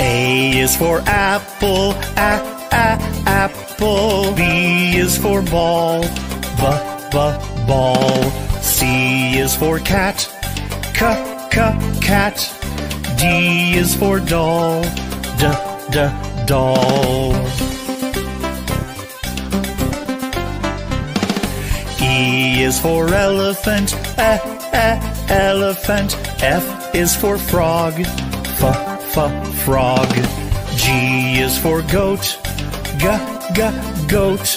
A is for apple, a a apple. B is for ball, b b ball. C is for cat, c c cat. D is for doll, d d doll. Is for elephant, e e elephant. F is for frog, f f frog. G is for goat, g g goat.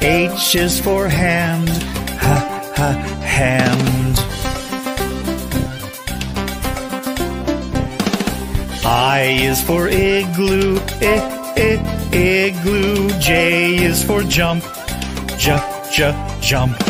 H is for hand, h h hand. I is for igloo, I I igloo. J is for jump, j j jump.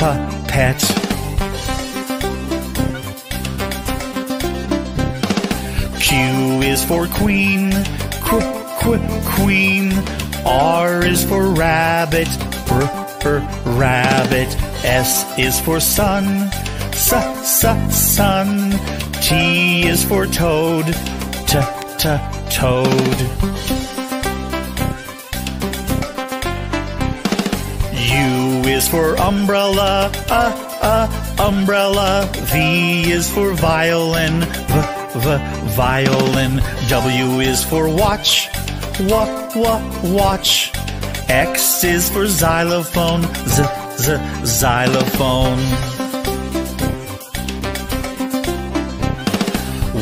p pet. Q is for queen, qu qu queen. R is for rabbit, r r rabbit. S is for sun, s s sun. T is for toad, t t toad. U is for umbrella, uh, uh, umbrella. V is for violin, v, v, violin. W is for watch, w, w, watch. X is for xylophone, z, z, xylophone.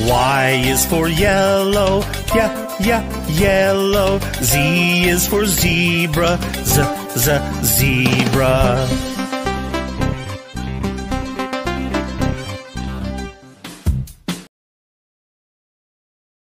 Y is for yellow, yeah, yeah, yellow. Z is for zebra, z, z, zebra.